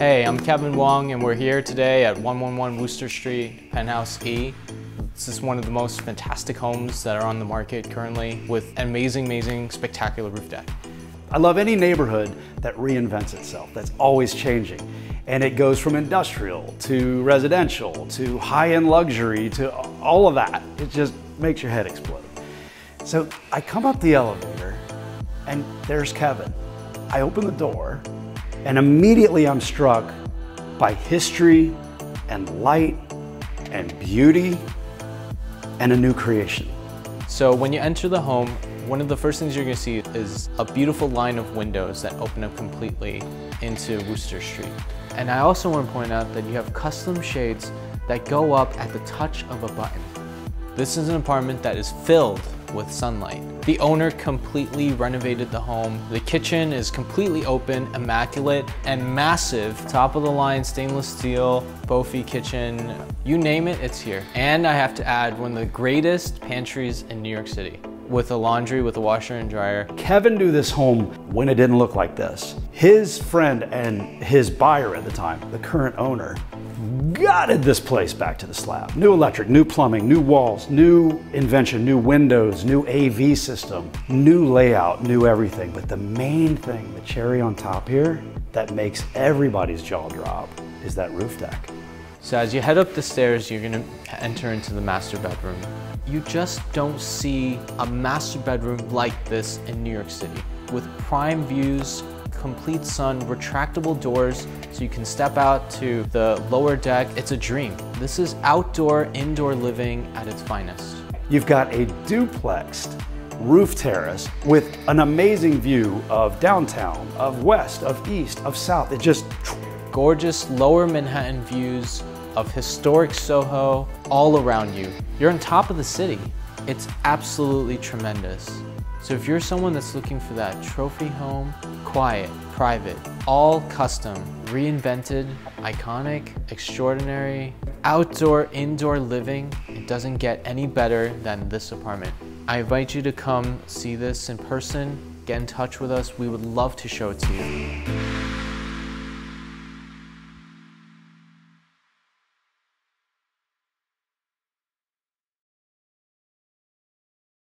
Hey, I'm Kevin Wong and we're here today at 111 Wooster Street, Penthouse E. This is one of the most fantastic homes that are on the market currently with an amazing, amazing, spectacular roof deck. I love any neighborhood that reinvents itself, that's always changing. And it goes from industrial to residential to high-end luxury to all of that. It just makes your head explode. So I come up the elevator and there's Kevin. I open the door and immediately I'm struck by history and light and beauty and a new creation. So when you enter the home, one of the first things you're gonna see is a beautiful line of windows that open up completely into Wooster Street. And I also wanna point out that you have custom shades that go up at the touch of a button. This is an apartment that is filled with sunlight. The owner completely renovated the home. The kitchen is completely open, immaculate, and massive. Top of the line stainless steel, Boffi kitchen, you name it, it's here. And I have to add one of the greatest pantries in New York City with a laundry, with a washer and dryer. Kevin knew this home when it didn't look like this. His friend and his buyer at the time, the current owner, gutted this place back to the slab. New electric, new plumbing, new walls, new invention, new windows, new AV system, new layout, new everything. But the main thing, the cherry on top here, that makes everybody's jaw drop is that roof deck. So as you head up the stairs, you're gonna enter into the master bedroom. You just don't see a master bedroom like this in New York City. With prime views, complete sun, retractable doors, so you can step out to the lower deck. It's a dream. This is outdoor, indoor living at its finest. You've got a duplexed roof terrace with an amazing view of downtown, of west, of east, of south. It just gorgeous lower Manhattan views of historic Soho all around you. You're on top of the city. It's absolutely tremendous. So if you're someone that's looking for that trophy home, quiet, private, all custom, reinvented, iconic, extraordinary, outdoor, indoor living, it doesn't get any better than this apartment. I invite you to come see this in person, get in touch with us. We would love to show it to you.